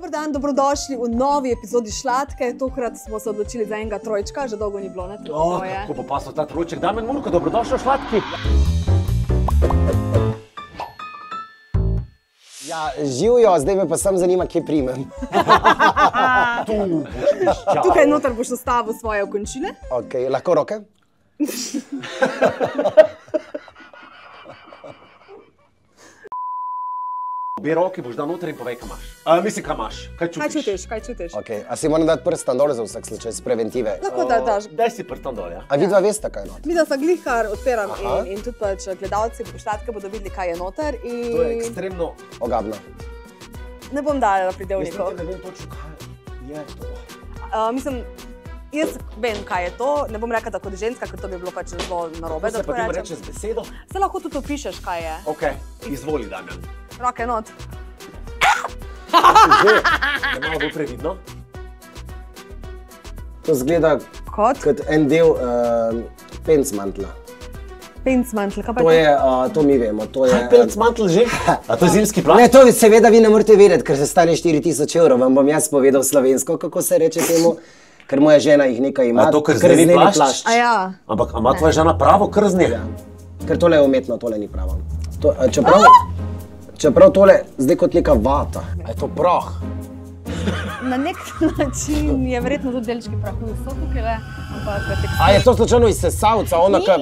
Dober dan, dobrodošli v novi epizodi Šladke. Tokrat smo se odločili za enega trojčka, že dolgo ni bilo, ne? Oh, To je. ko bo pasal ta trojček, Damien Mulko, dobrodošel v Šladki. Ja, živijo, zdaj me pa sam zanima, kje primem. Tu boš piščal. Tukaj noter boš ustavil svoje okončine. Okay, lahko roke? Obe roki boš dal noter in povej, kaj imaš. A, mislim, kaj imaš. Kaj čutiš? Kaj čutiš, kaj čutiš? Okay. A si moram dati prst dol za vsak slučaj, z preventive. Lahko da daš. Daj si prstom dol, ja. A vidva veste, kaj je not? Videla sem glihar, odpiram Aha. in, in tudi pač gledalci Šladke bodo videli, kaj je noter. To je In ekstremno. Ogabno. ne bom dala Jaz pridevnikov. ne vem točno, kaj je to. Uh, mislim, jaz vem, kaj je to. Ne bom rekla, da kot ženska, ker to bi bilo pač zelo narobe. Da se pa ti rečem. reče z besedo. Se lahko tudi opišeš, kaj je. Ok, izvoli, Damien. Roke not. Že, malo bolj previdno. To zgleda Kot kot en del uh, pencmantla. pincmantl. Kaj pa To je? je, uh, to mi vemo. To je, mantel že? A to je zimski Ne, plašč? to seveda vi ne morete vedeti, ker se stane 4000 evrov. Vam bom jaz povedal slovensko, kako se reče temu, ker moja žena jih nekaj ima. A to krzneni plašč? A ja. Ampak a ima tvoja žena pravo krznje? Ker tole je umetno, tole ni pravo. To, a čeprav, čeprav tole zdaj kot neka vata. A je to prah? Na nek način je verjetno tudi delčki prahu, so tukaj le, ampak tekstil. A je to slučajno iz sesalca, ona ka...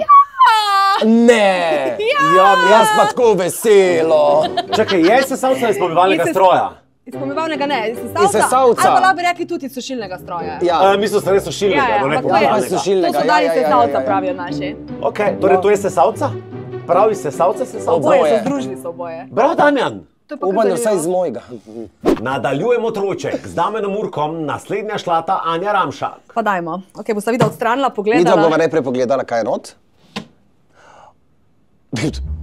Ne! Ja, jaz pa tako veselo. Čakaj, je sesalca iz pomivalnega se- stroja? Iz pomivalnega ne, iz sesalca. Iz sesalca. Ali pa lahko bi rekli tudi iz sušilnega stroja. Ja, A, Mislil sem res sušilnega, ja, no ne ampak to je- Ja, pomivalnega. sušilnega. To so ja, dali ja, ja, ja, ja. pravijo naši. Ok, torej to je sesalca? Pravi sesalca, sesalca? Oboje Oboje. so združili se oboje. Bravo, Damjan! To je pa Upam, da vsaj iz mojega. Nadaljujemo trojček z Damenom Urkom, naslednja šlata Anja Ramšak. Pa dajmo. Ok, bo sta videla odstranila, pogledala. bova najprej pogledala, kaj je not.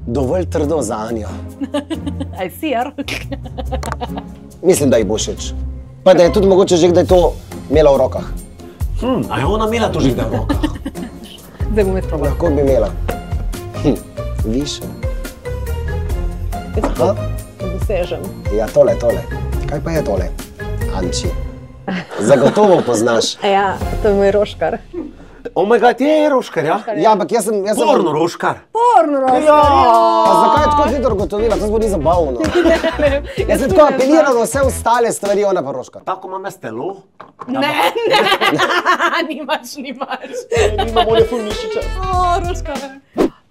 Dovolj trdo za Anjo. Aj sir. Mislim, da ji bo všeč. Pa da je tudi mogoče že kdaj to imela v rokah. Hm, a je ona imela to že kdaj v rokah? Zdaj bom jaz probala. Lahko bi imela. Hm, više. Aha. Dosežem. Ja, tole, tole. Kaj pa je tole? Anči. Zagotovo poznaš. Ja, to je moj roškar. Omega, ti je roškar, ja? Ja, ampak jaz sem... Jaz sem Porno roškar. Porno roškar. Ja. Pa zakaj je tako hitro ugotovila? To zbodi zabavno. Jaz sem tako apeliral na vse ostale stvari, ona pa roška. Tako imam jaz telo. Ne, ne, nimaš, nimaš. Nimamo le ful mišiča. O, roškar.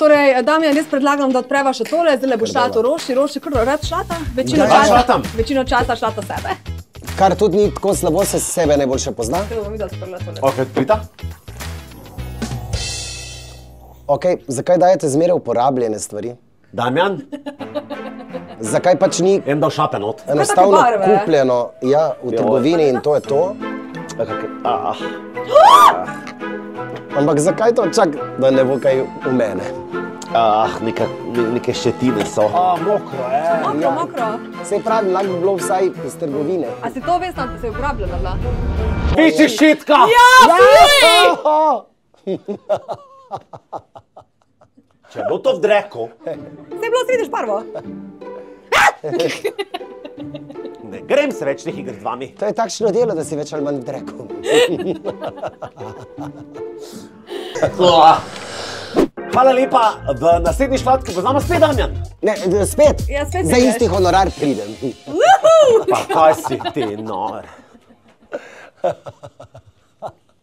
Torej, Damjan, jaz predlagam, da odpreva še tole, zdaj le bo šlato roši, roši, kar rad šlata. Večino časa, Šlatam. večino časa šlata sebe. Kar tudi ni tako slabo, se sebe najboljše pozna. Zdaj bom videla odprla tole. Ok, odprita. Okay, zakaj dajete zmeraj uporabljene stvari? Damjan, Zakaj pač ni en dal šape not. enostavno barve? kupljeno ja, v trgovini in to je to? Ah, Ampak zakaj to čak, da ne bo kaj v mene? ah, neka, ne, neke šetine so. A, mokro je. Mokro, mokro. Sej pravi, lahko bi bilo vsaj iz trgovine. A si to veš, da se je uporabljala? bila? Viči šitka! Ja, Če bo to v dreku, Zdaj bilo središ barvo. grem se več teh igr z vami. To je takšno delo, da si več ali manj rekel. Hvala lepa, v naslednji šlatki bo z nama spet Damjan. Ne, spet, Ja, spet za isti honorar pridem. Pa kaj si ti nor?